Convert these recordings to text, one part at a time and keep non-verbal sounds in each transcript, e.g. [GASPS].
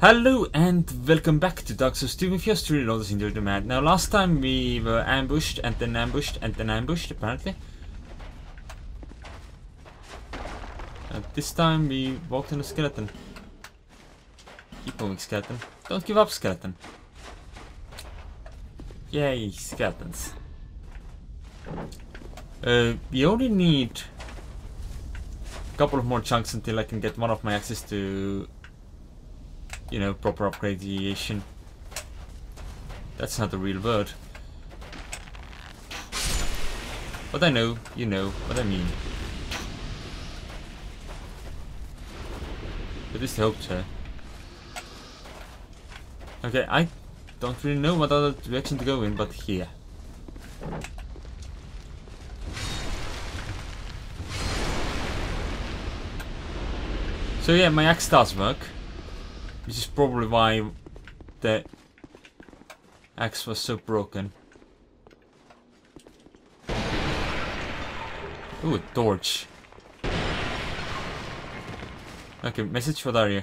Hello and welcome back to Dark Souls 2 with your story loaders in the mad. Now last time we were ambushed and then ambushed and then ambushed apparently. And this time we walked in a skeleton. Keep moving skeleton. Don't give up skeleton. Yay, skeletons. Uh, we only need a couple of more chunks until I can get one of my axes to you know, proper upgradation. That's not a real word. But I know, you know what I mean. At least helped so. Okay, I don't really know what other direction to go in, but here. So yeah, my axe does work. Which is probably why the axe was so broken. Ooh, a torch. Okay, message, what are you?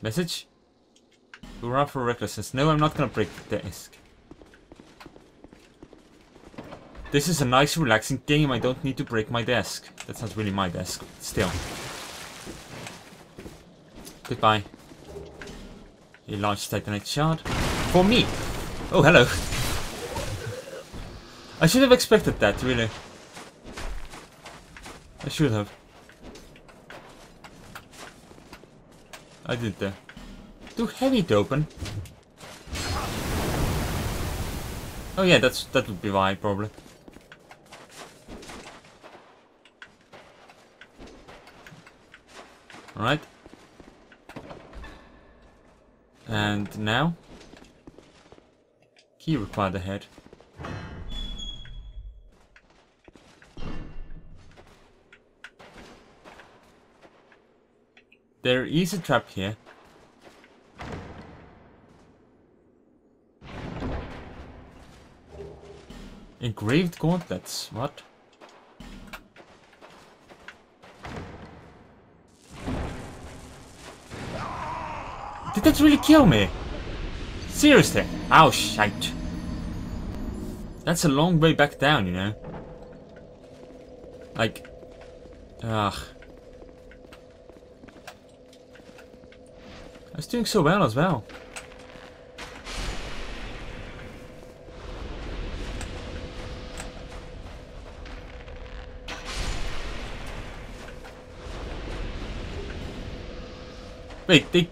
Message? Hurrah for recklessness. No, I'm not gonna break the desk. This is a nice relaxing game, I don't need to break my desk. That's not really my desk, still. Goodbye. A large titanite shard. For me! Oh, hello. [LAUGHS] I should have expected that, really. I should have. I did that. Too heavy to open. Oh yeah, that's that would be why, probably. Alright. And now? Key required ahead. There is a trap here. Engraved gauntlets, what? Did that really kill me? Seriously? Oh, shite. That's a long way back down, you know? Like... Ugh. I was doing so well as well. Wait, they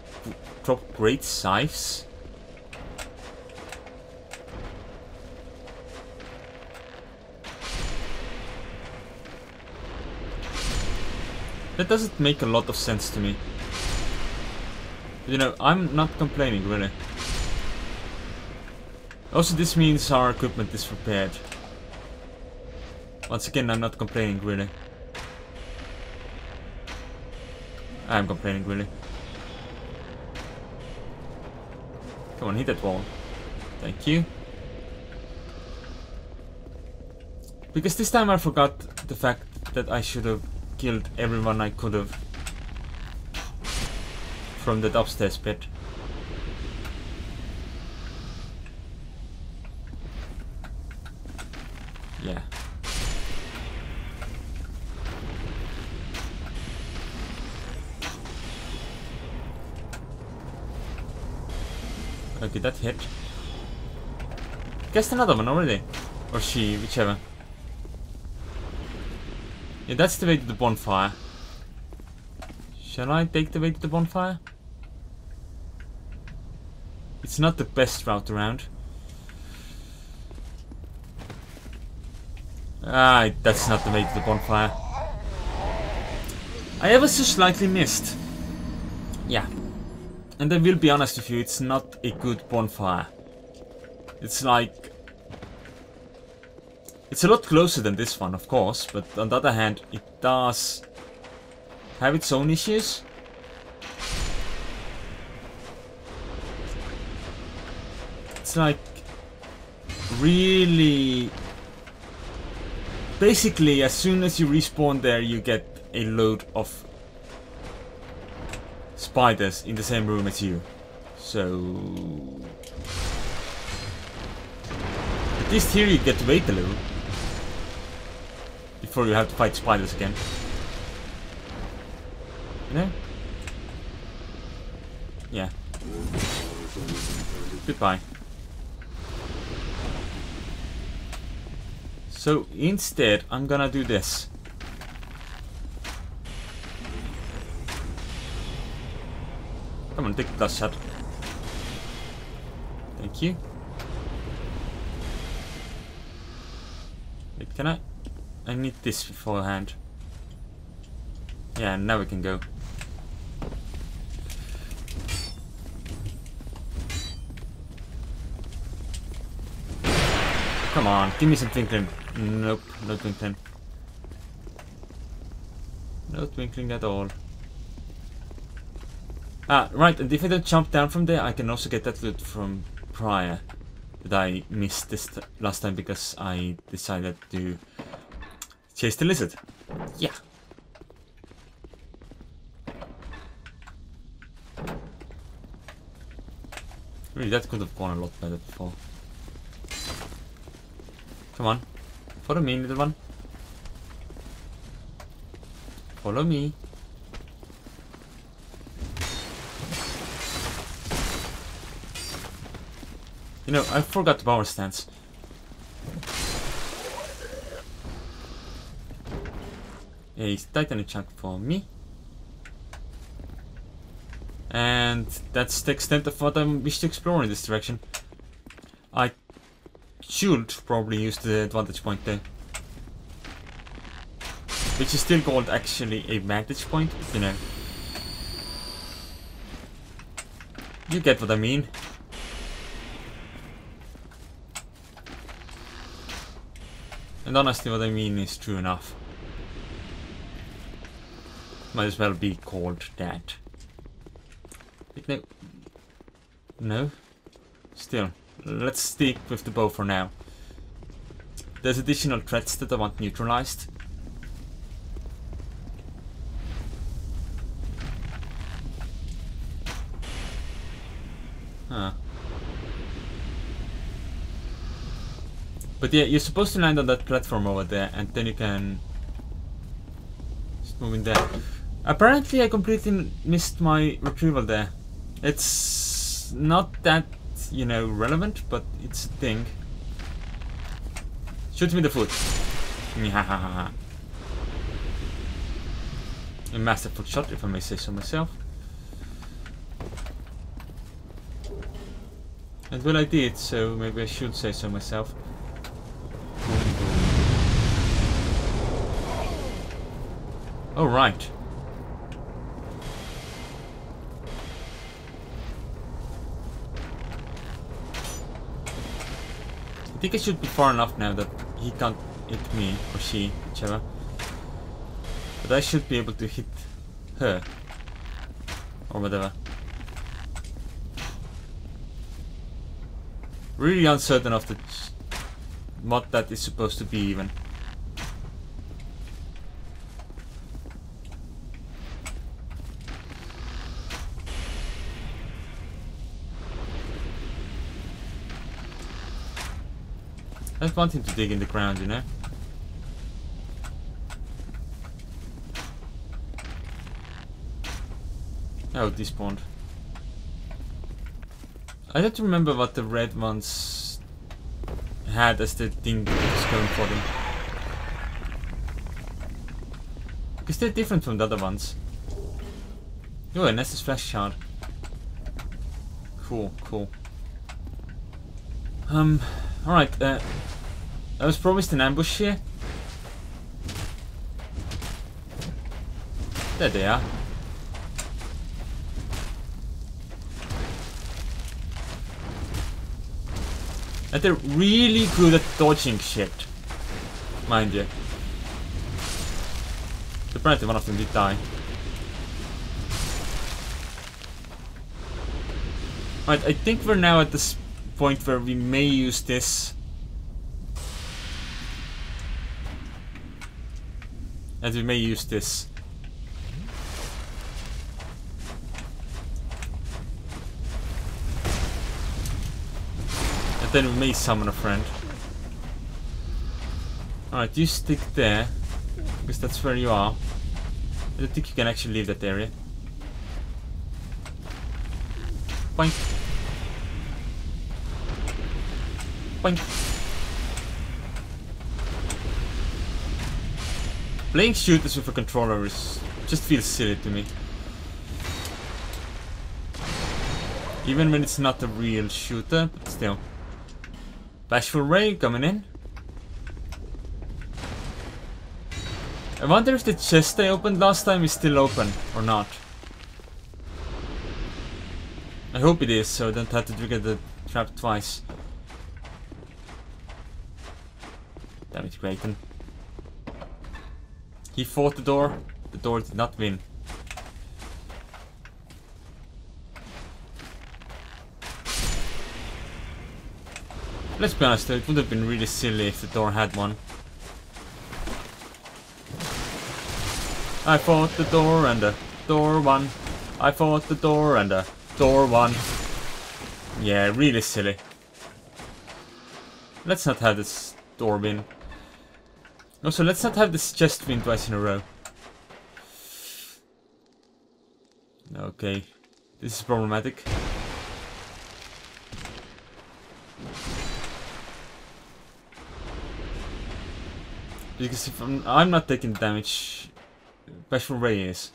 drop great scythes? That doesn't make a lot of sense to me. You know, I'm not complaining, really. Also, this means our equipment is repaired. Once again, I'm not complaining, really. I'm complaining, really. Come on, hit that wall. Thank you. Because this time I forgot the fact that I should have killed everyone I could have from that upstairs pit. Yeah. Okay, that hit. Guessed another one already. Or she, whichever. Yeah, that's the way to the bonfire. Shall I take the way to the bonfire? It's not the best route around. Ah, that's not the way to the bonfire. I ever so slightly missed. And I will be honest with you, it's not a good bonfire. It's like... It's a lot closer than this one, of course, but on the other hand, it does have its own issues. It's like... Really... Basically, as soon as you respawn there, you get a load of spiders in the same room as you. So... At least here you get to wait a little. Before you have to fight spiders again. You know? Yeah. Goodbye. So instead, I'm gonna do this. On, take dust shot. Thank you. Wait, can I? I need this beforehand. Yeah, now we can go. Come on, give me some twinkling. Nope, no twinkling. No twinkling at all. Ah, right, and if I don't jump down from there, I can also get that loot from prior that I missed this last time because I decided to chase the lizard. Yeah. Really, that could have gone a lot better before. Come on. Follow me, little one. Follow me. You know, I forgot the power stance. A titanite chunk for me. And that's the extent of what I wish to explore in this direction. I should probably use the vantage point there. Which is still called actually a vantage point, you know. You get what I mean. And honestly what I mean is true enough. Might as well be called that. no. No? Still. Let's stick with the bow for now. There's additional threats that I want neutralized. But yeah, you're supposed to land on that platform over there and then you can just move in there. Apparently I completely missed my retrieval there. It's not that you know, relevant, but it's a thing. Shoot me the foot. a masterful shot, if I may say so myself. And well, I did, so maybe I should say so myself. Oh, right. I think I should be far enough now that he can't hit me, or she, whichever. But I should be able to hit her. Or whatever. Really uncertain of the what that is supposed to be even. Want him to dig in the ground, you know? Oh, despawned. I don't remember what the red ones had as the thing that was going for them. Because they're different from the other ones. Oh, and that's an Estus Flask shard. Cool, cool. Um, alright, uh, I was promised an ambush here. There they are. And they're really good at dodging shit. Mind you. Apparently one of them did die. Right, I think we're now at this point where we may use this. And we may use this. And then we may summon a friend. Alright, you stick there. Because that's where you are. I don't think you can actually leave that area. Boink. Boink. Playing shooters with a controller is just feels silly to me. Even when it's not a real shooter, but still. Bashful Ray coming in. I wonder if the chest I opened last time is still open or not. I hope it is, so I don't have to trigger the trap twice. Damn it. He fought the door. The door did not win. Let's be honest it would have been really silly if the door had one. I fought the door and the door won. I fought the door and the door won. Yeah, really silly. Let's not have this door win. Oh, also, let's not have this chest win twice in a row. Okay, this is problematic. Because if I'm, I'm not taking damage, Bashful Ray is.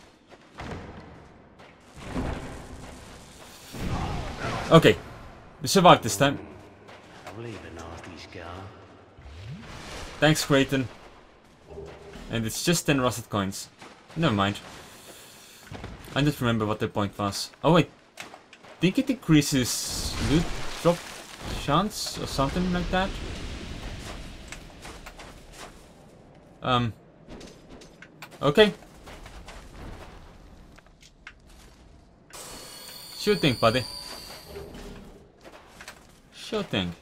Okay, we survived this time. Thanks, Creighton. And it's just 10 rusted coins. Never mind. I don't remember what the point was. Oh wait. think it increases loot drop chance or something like that? Um. Okay. Sure thing, buddy. Sure thing.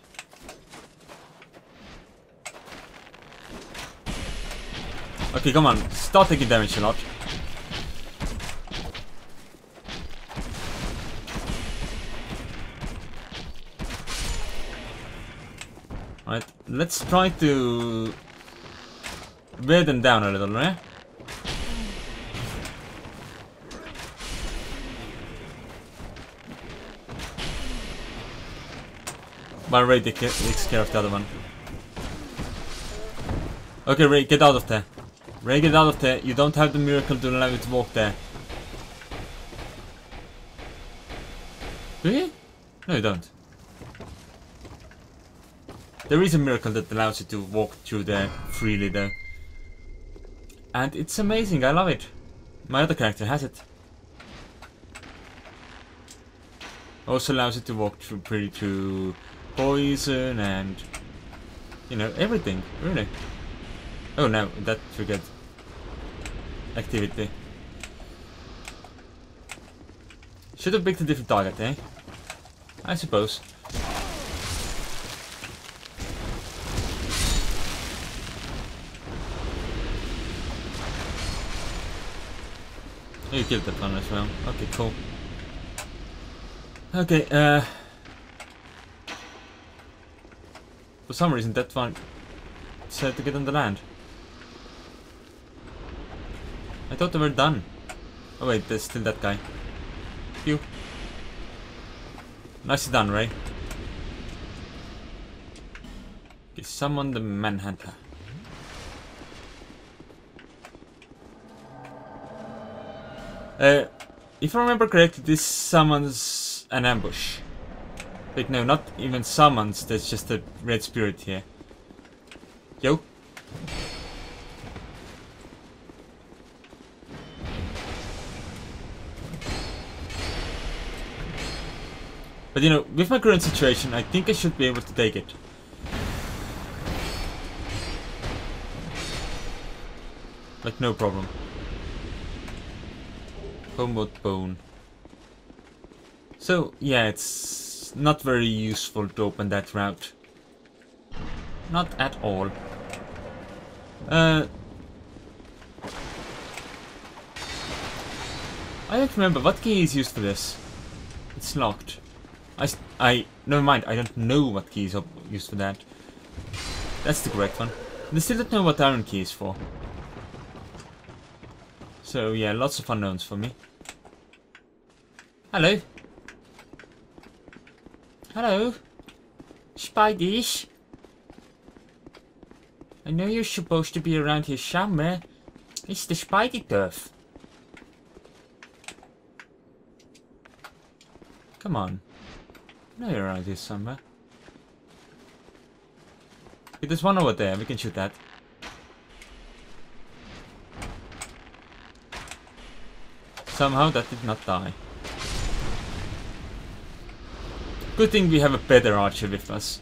Okay, come on. Start taking damage a lot. Alright, let's try to wear them down a little, right? But Ray takes care of the other one. Okay, Ray, get out of there. Get out of there. You don't have the miracle to allow you to walk there. Do you? No, you don't. There is a miracle that allows you to walk through there freely though. And it's amazing, I love it. My other character has it. Also allows you to walk through pretty through poison and you know everything, really. Oh no, that triggered activity. Should have picked a different target, eh? I suppose. You killed that one as well. Okay, cool. Okay, uh... For some reason that one said to get on the land. I thought they were done. Oh wait, there's still that guy. You. Nicely done, Ray. Okay, summon the Manhunter. Uh, if I remember correctly, this summons an ambush. Wait, no, not even summons, there's just a red spirit here. Yo. But you know, with my current situation, I think I should be able to take it. Like, no problem. Homeward bone. So, yeah, it's not very useful to open that route. Not at all. Uh, I don't remember, what key is used for this? It's locked. I, I, never mind, I don't know what key is used for that. That's the correct one. And I still don't know what iron key is for. So yeah, lots of unknowns for me. Hello. Hello. Spideys. I know you're supposed to be around here somewhere. It's the Spidey turf. Come on. Know you're around here somewhere. Hey, there's one over there. We can shoot that. Somehow that did not die. Good thing we have a better archer with us.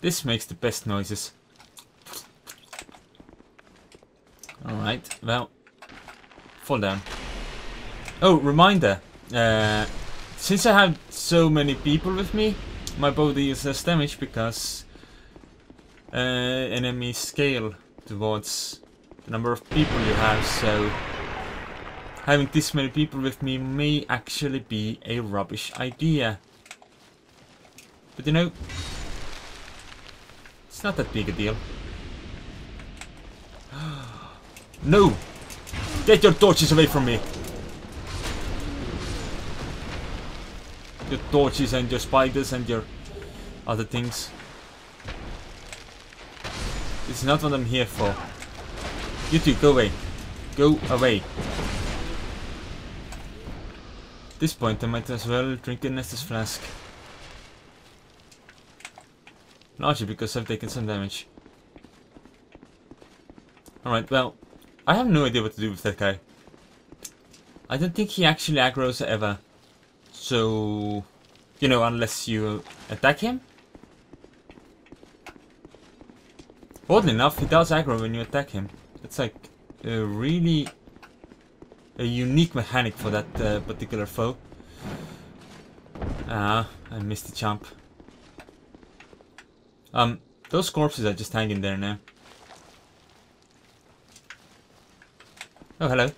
This makes the best noises. Alright, well. Fall down. Oh, reminder. Uh, since I have so many people with me, my bow deals less damage because uh, enemies scale towards the number of people you have, so having this many people with me may actually be a rubbish idea. But you know, it's not that big a deal. [GASPS] no! Get your torches away from me! Your torches and your spiders and your other things. It's not what I'm here for. You two, go away. Go away. At this point, I might as well drink an Estus flask. Largely because I've taken some damage. Alright, well, I have no idea what to do with that guy. I don't think he actually aggroes ever. So, you know, unless you attack him. Oddly enough, he does aggro when you attack him. It's like a really a unique mechanic for that uh, particular foe. Ah, I missed the jump. Um, those corpses are just hanging there now. Oh, hello.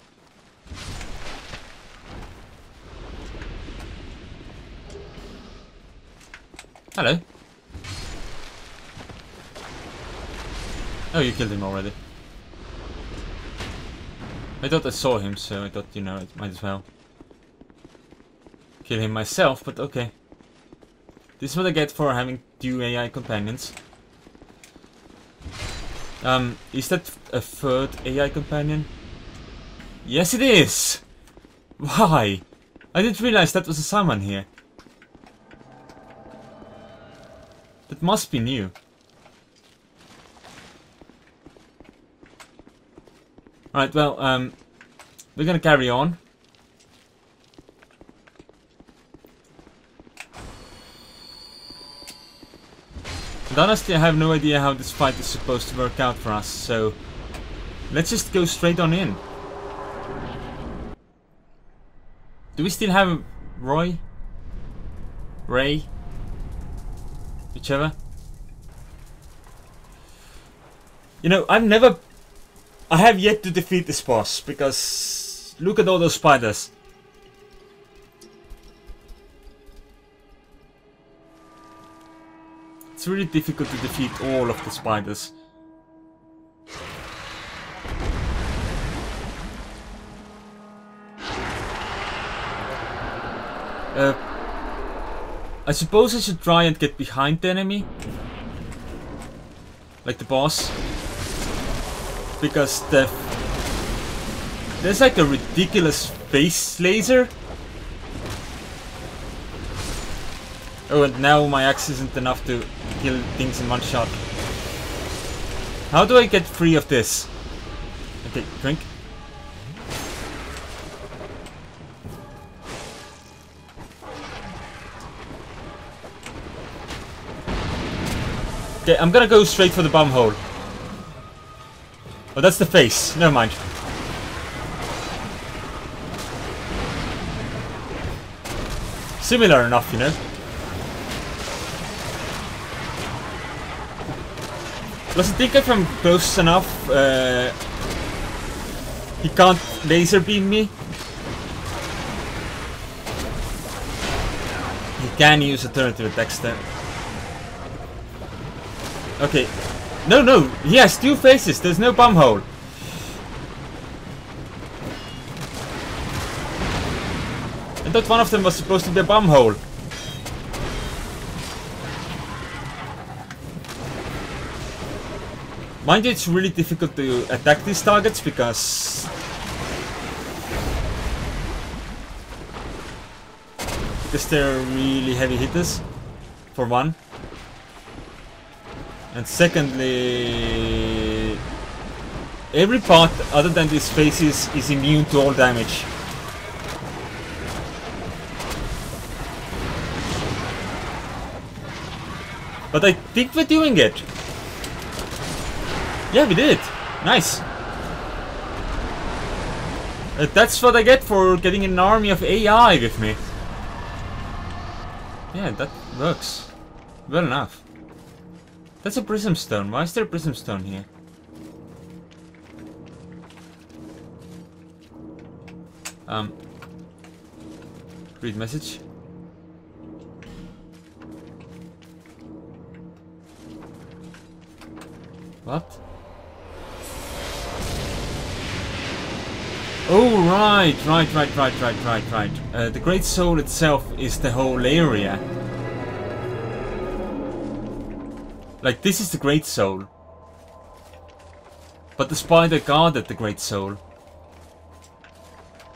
Hello. Oh, you killed him already. I thought I saw him, so I thought, you know, it might as well kill him myself, but okay. This is what I get for having two AI companions. Um, is that a third AI companion? Yes, it is! Why? I didn't realize that was a summon here. Must be new. Alright, well, um, we're gonna carry on. And honestly, I have no idea how this fight is supposed to work out for us, so let's just go straight on in. Do we still have Roy? Ray? Whichever. You know, I've never... I have yet to defeat this boss, because... Look at all those spiders. It's really difficult to defeat all of the spiders. Uh, I suppose I should try and get behind the enemy. Like the boss. Because the... There's like a ridiculous face laser. Oh, and now my axe isn't enough to kill things in one shot. How do I get free of this? Okay, drink. Okay, I'm gonna go straight for the bomb hole. Oh, that's the face. Never mind. Similar enough, you know. Plus, I think if I'm close enough, uh, he can't laser beam me. He can use alternative attacks then. Okay. No, no, has two faces, there's no bum hole. I thought one of them was supposed to be a bum hole. Mind you, it's really difficult to attack these targets because... Because they're really heavy hitters, for one. And secondly... Every part other than these faces is immune to all damage. But I think we're doing it. Yeah, we did. Nice. Uh, that's what I get for getting an army of AI with me. Yeah, that works. Well enough. That's a prism stone. Why is there a prism stone here? Um. Read message. What? Oh, right, right, right, right, right, right, right. Uh, the Great Soul itself is the whole area. Like, this is the Great Soul. But the spider guarded the Great Soul.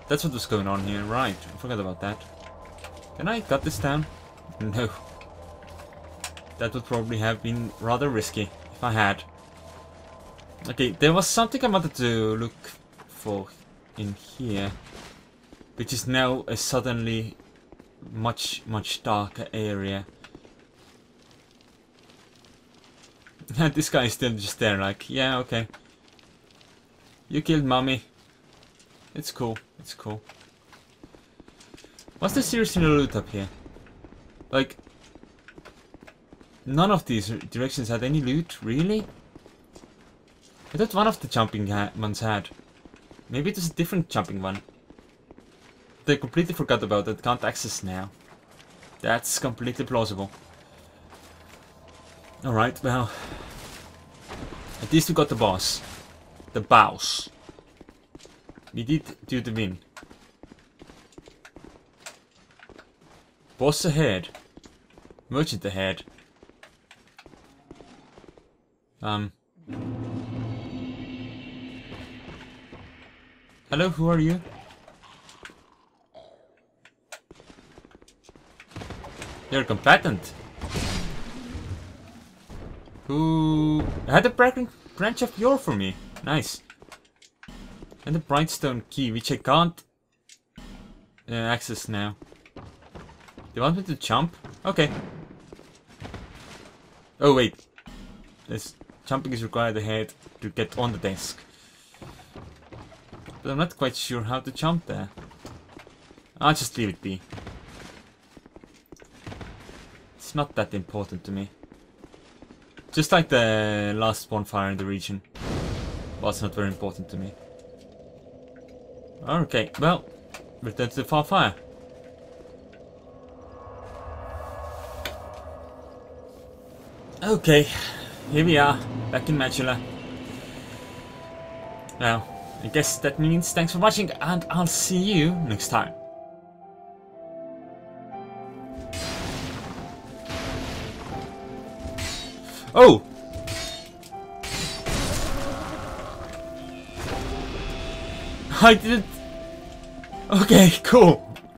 That's what was going on here, right. I forgot about that. Can I cut this down? [LAUGHS] No. That would probably have been rather risky, if I had. Okay, there was something I wanted to look for in here, which is now a suddenly much, much darker area. And [LAUGHS] this guy is still just there like, yeah, okay. You killed mommy. It's cool, it's cool. What's the seriously loot up here? Like, none of these directions had any loot, really? I thought one of the jumping ones had. Maybe it is a different jumping one. They completely forgot about it, can't access now. That's completely plausible. Alright, well... At least we got the boss. The boss. We did do the win. Boss ahead. Merchant ahead. Um... Hello, who are you? You're a combatant. Who had a branch of yore for me. Nice. And a Brightstone key, which I can't uh, access now. You want me to jump? Okay. Oh wait. This jumping is required ahead to get on the desk. But I'm not quite sure how to jump there. I'll just leave it be. It's not that important to me. Just like the last bonfire in the region. Was not very important to me. Okay, well, return to the far fire. Okay, here we are, back in Majula. Now, I guess that means thanks for watching and I'll see you next time. Oh! I did Okay, cool.